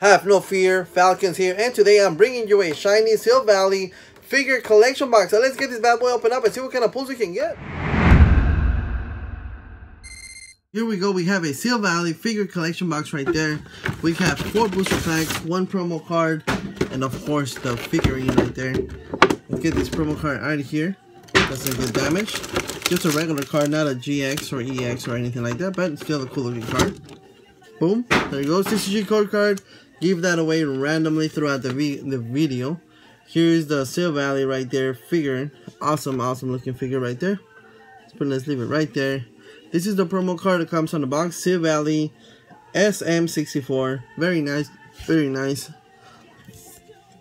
Have no fear, Falcons here, and today I'm bringing you a shiny Silvally figure collection box. So let's get this bad boy open up and see what kind of pulls we can get. Here we go, we have a Silvally figure collection box right there. We have four booster packs, one promo card, and of course the figurine right there. Let's get this promo card out of here. Doesn't get damaged. Just a regular card, not a GX or EX or anything like that, but still a cool looking card. Boom, there goes TCG code card give that away randomly throughout the, the video. Here's the Silvally right there figure. Awesome, awesome looking figure right there. Let's, let's leave it right there. This is the promo card that comes on the box. Silvally SM64. Very nice, very nice.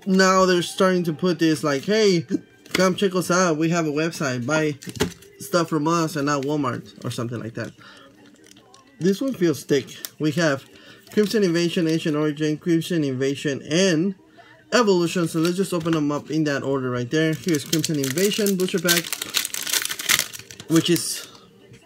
Now they're starting to put this like, hey, come check us out. We have a website. Buy stuff from us and not Walmart or something like that. This one feels thick. We have Crimson Invasion, Ancient Origin, Crimson Invasion, and Evolution. So let's just open them up in that order right there. Here's Crimson Invasion Booster Pack, which is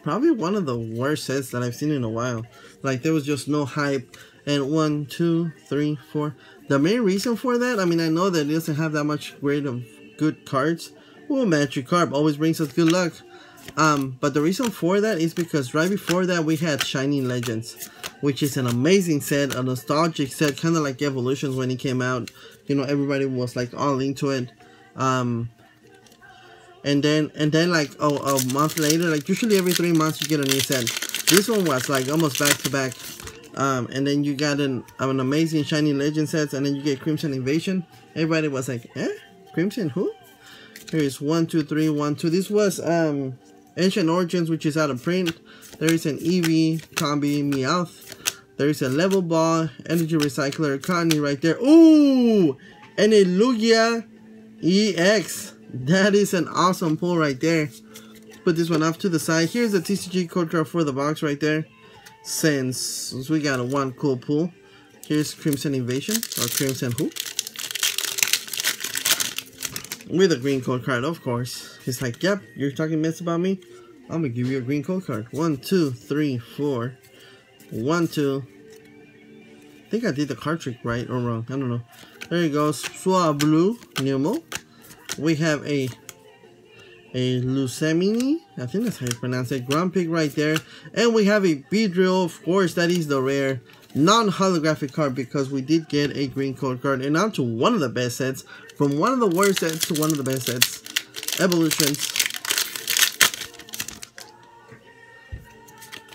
probably one of the worst sets that I've seen in a while. Like there was just no hype. And one, two, three, four. The main reason for that, I mean, I know that it doesn't have that much great of good cards. Oh, Magikarp always brings us good luck. Um, but the reason for that is because right before that we had Shining Legends which is an amazing set, a nostalgic set, kind of like Evolutions when it came out. You know, everybody was like all into it. Um, and then, and then like oh, a month later, like usually every three months you get a new set. This one was like almost back to back. Um, and then you got an, an amazing Shining Legend sets, and then you get Crimson Invasion. Everybody was like, eh? Crimson who? Here's one, two, three, one, two. This was um Ancient Origins, which is out of print. There is an Eevee, Combee, Meowth. There is a Level Ball, Energy Recycler, Connie right there. Ooh! And a Lugia EX. That is an awesome pull right there. Put this one off to the side. Here's the TCG code card for the box right there. Since we got a one cool pull. Here's Crimson Invasion, or Crimson Who. With a green code card, of course. He's like, yep, you're talking mess about me? I'm gonna give you a green code card. One, two, three, four. One, two. I think I did the card trick right or wrong. I don't know. There you go. Swablu Nemo. We have a a Lucemini. I think that's how you pronounce it. Grumpig right there. And we have a Beedrill. Of course, that is the rare non-holographic card because we did get a green code card. And now to one of the best sets. From one of the worst sets to one of the best sets. Evolutions.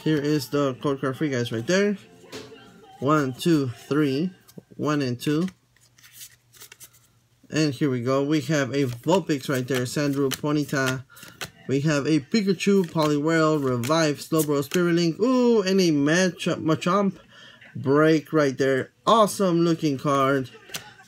Here is the code card for you guys right there. One, two, three. One and two. And here we go. We have a Vulpix right there. Sandshrew Ponyta. We have a Pikachu, Poliwhirl, Revive, Slowbro, Spirit Link. Ooh, and a Machamp break right there. Awesome looking card.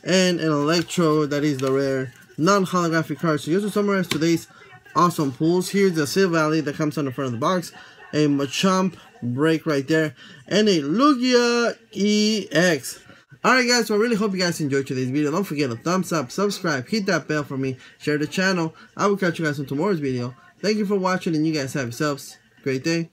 And an Electro, that is the rare non-holographic card. So just to summarize today's awesome pulls, here's the Silvally that comes on the front of the box a Machamp break right there, and a Lugia EX. Alright guys, so I really hope you guys enjoyed today's video. Don't forget to thumbs up, subscribe, hit that bell for me, share the channel. I will catch you guys in tomorrow's video. Thank you for watching and you guys have yourselves a great day.